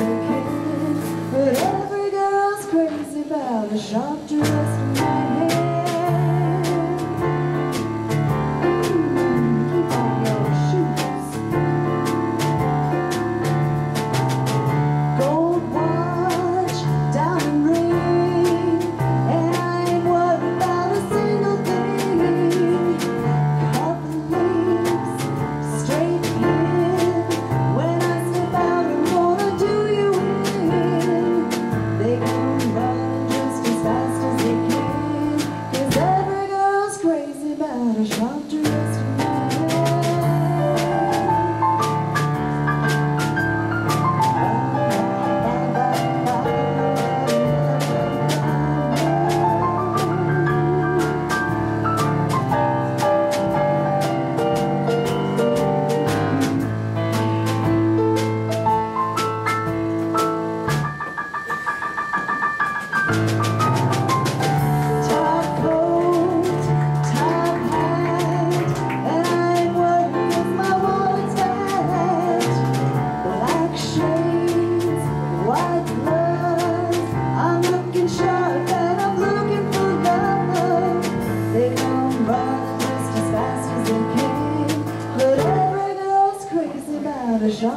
But every girl's crazy about a sharp dress. já